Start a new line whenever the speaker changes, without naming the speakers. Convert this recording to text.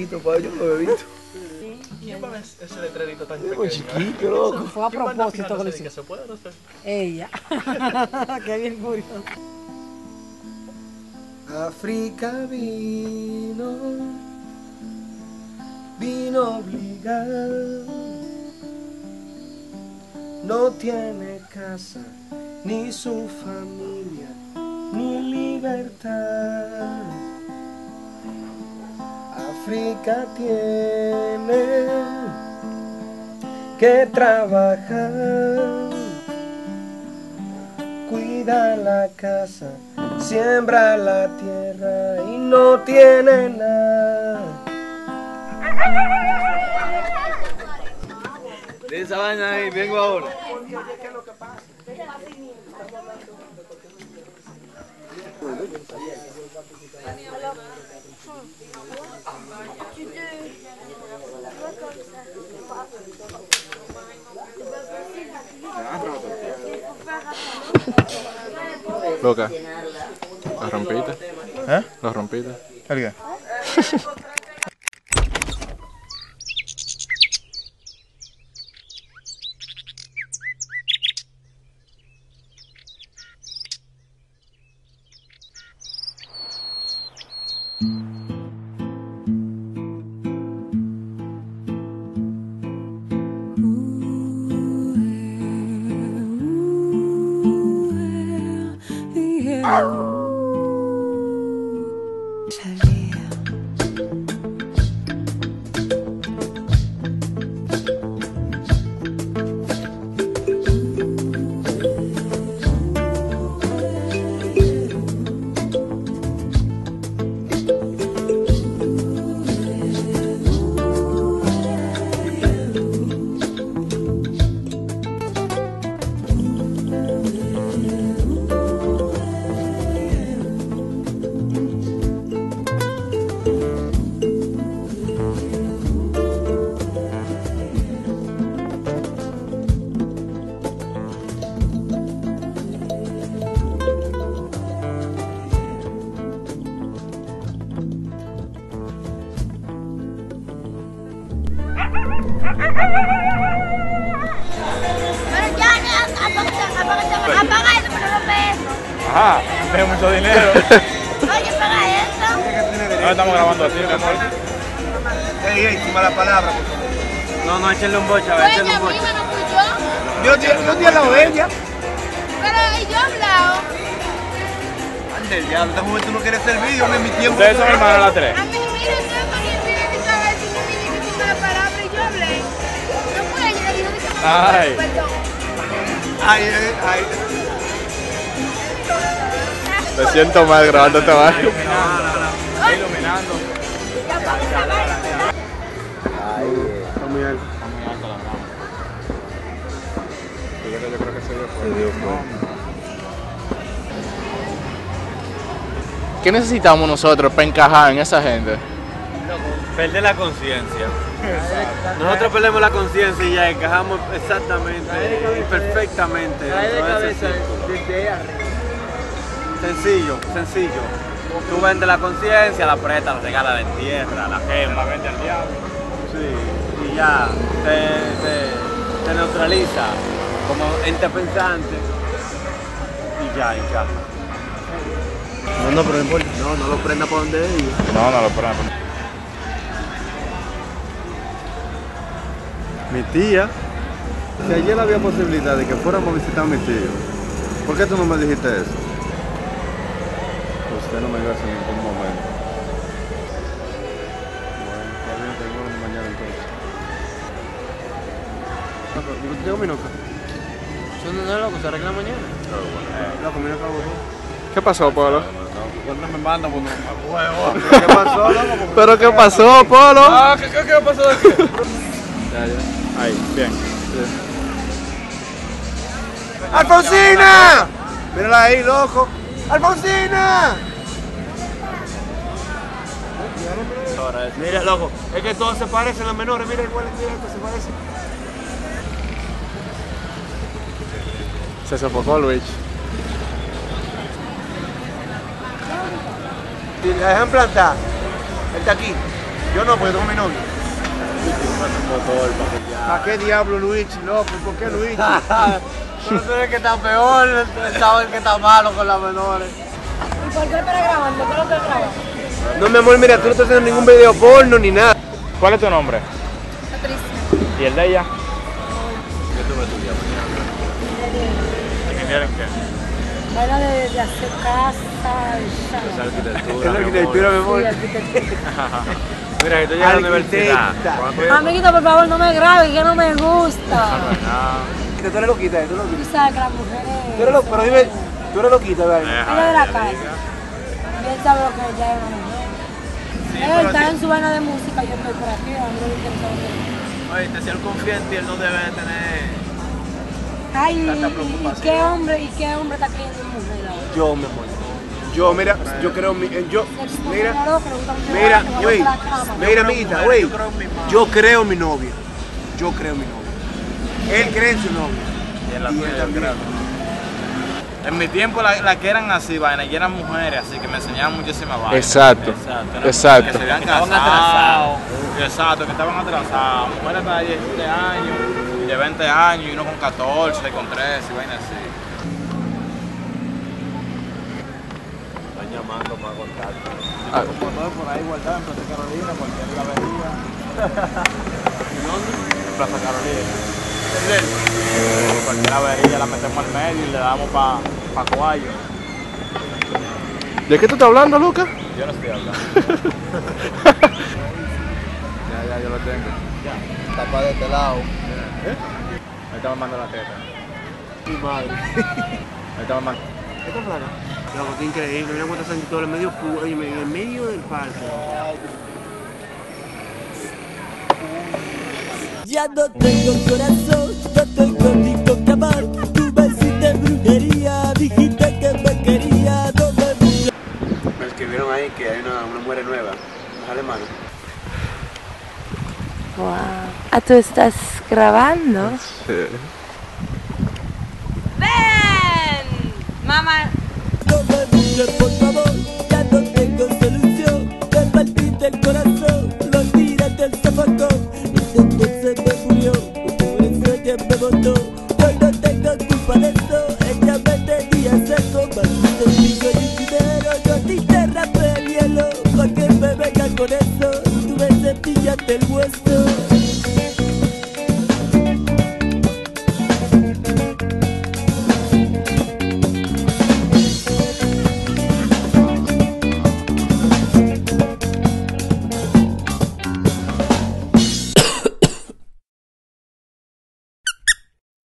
chiquito, pa, yo no lo he visto.
¿Quién va a ver ese letrerito tan
Muy
pequeño?
chiquito, loco.
Fue a
¿Quién manda
propósito que lo hizo.
se puede o no se
Ella. Qué bien curioso.
África vino, vino obligado. No tiene casa, ni su familia, ni libertad. África tiene que trabajar cuida la casa, siembra la tierra y no tiene nada.
De esa vaina ahí, vengo ahora.
Loca. ¿Lo rompiste?
¿Eh?
¿Lo rompiste?
¿El qué? Arr.
Pero ya, ya, apaga, apaga, apaga, apaga eso, pero no ve eso.
Ajá, tengo mucho dinero.
Oye, apaga eso.
No estamos grabando así, mi amor.
Ey, ey, toma la palabra.
No, no, échenle un bocha, échenle
ella
un bocha.
yo.
Yo, yo, de ella.
Pero y yo he hablado.
Ande, diablo, esta juventud no quiere servir, yo en mi tiempo.
Ustedes son hermanas las tres.
A mí, mira,
Ay.
Ay, ay.
Me siento mal grabando esta vaina.
Iluminando.
Apaga esa vaina.
Está muy alto.
Yo creo que se dio fuerte. ¿Qué necesitamos nosotros para encajar en esa gente?
Perder la conciencia. Nosotros perdemos la conciencia y ya encajamos exactamente y perfectamente. de ese círculo. Sencillo, sencillo. Tú vendes la conciencia, la prestas, la regalas, la entierras, la quemas.
vende al diablo.
Sí, y ya te, te, te neutraliza como ente pensante y ya encaja.
No, no, pero no importa. No, no lo prenda por donde ella.
No, no lo ponen.
Mi tía, si ayer había posibilidad de que fuéramos a visitar a mi tío, ¿por qué tú no me dijiste eso? Usted no me dio eso en ningún momento. Bueno, está bien, te vemos mañana entonces. Loco, ¿Digo mi loco?
Eso no loco, se arregla mañana.
Loco, mira acá abajo.
¿Qué pasó, Polo?
¿Cuándo me manda? Pues no me huevo.
¿Qué pasó, loco?
¿Pero qué pasó, Polo?
Ah, ¿qué, qué, qué pasó de aquí?
Ya, ya. Ahí, bien.
¡Alfonsina! Mírala ahí, loco. ¡Alfonsina!
Mira, loco, es que todos se parecen los menores, mira igual, mira que se parecen.
Se sofocó Luis.
Si la dejan plantar, él está aquí. Yo no, porque tengo mi novio. ¿Para qué diablo Luigi, loco? ¿Por qué Luigi?
Tú eres el que está peor, sabes el que está malo con las menores.
¿Y por qué estás grabando? ¿Qué es lo que grabas?
No, mi amor, mira, tú no estás haciendo ningún video porno ni nada.
¿Cuál es tu nombre? ¿Y el de ella? ¿Ingeniero en qué?
Vaina de, de hacer casa,
Es
y
arquitectura,
Es arquitectura, mi amor.
Sí, arquitectura.
Mira, si tú llegas a la universidad.
Amiguito, por favor, no me grabes, que no me gusta.
Tú eres loquita, tú eres loquita.
Tú sabes que las mujeres...
Tú eres lo- pero dime, tú eres loquita, ¿verdad?
Ella de la casa. Y él sabe lo que ella es una mujer. él está en su vaina de música, yo estoy por aquí, no me que-
Oye, si él confía en ti, él no debe tener.
Ay,
Tanta
¿y qué hombre, y qué hombre está creyendo en mujer ahora?
Yo, mi amor. Yo, mira, yo creo, en mi- en- yo, mira, mira, güey, mira, amiguita, güey, yo creo en mi novia. Yo creo en mi novia. Él cree en su novia.
Y en la
Y
tuya,
él también.
En mi tiempo la, la que eran así, vaina, y eran mujeres, así que me enseñaban muchísimas vainas.
Exacto.
Exacto.
Exacto.
Que se habían
Estaban
casado. Exacto, que estaban atrasados. Mujeres hasta de 17 años, de 20 años, y uno con 14, y con 13, y vainas así.
Ah.
Como todo por ahí guardado en Plaza Carolina, cualquier gavería. ¿Y dónde? En Plaza Carolina. Cualquier avería la metemos al medio y le damos para pa cuello.
¿De qué tú estás hablando, Lucas?
Yo no estoy hablando. ya, ya, yo lo tengo.
Tapa de este lado.
Ahí está mamando la teta.
Mi madre.
Ahí está mamando.
Esta flaca. Loco, qué increíble. Mira cuántas sanguitos en medio, pu- en el medio del parque.
Ya no tengo corazón, no tengo ni con qué amar. Tú me hiciste brujería, dijiste que me quería, no me.
Me escribieron ahí que hay una, una mujer nueva. Es alemana.
Wow. Ah, tú estás grabando. Ven, mamá.
Por favor, ya no tengo solución. Me partiste el corazón, lo tiraste al zafacón. Y entonces me murió, por eso ella me botó. Yo no tengo culpa de.